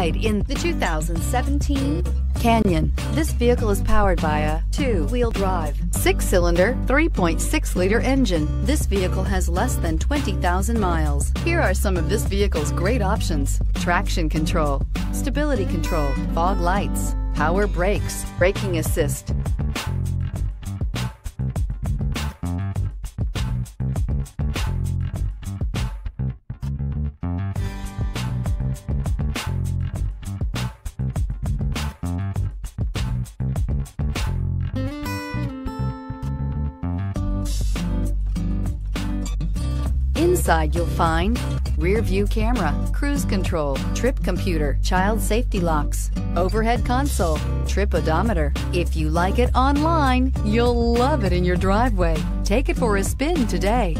in the 2017 Canyon. This vehicle is powered by a two-wheel drive, six-cylinder, 3.6-liter engine. This vehicle has less than 20,000 miles. Here are some of this vehicle's great options. Traction control, stability control, fog lights, power brakes, braking assist, Inside you'll find rear view camera, cruise control, trip computer, child safety locks, overhead console, trip odometer. If you like it online, you'll love it in your driveway. Take it for a spin today.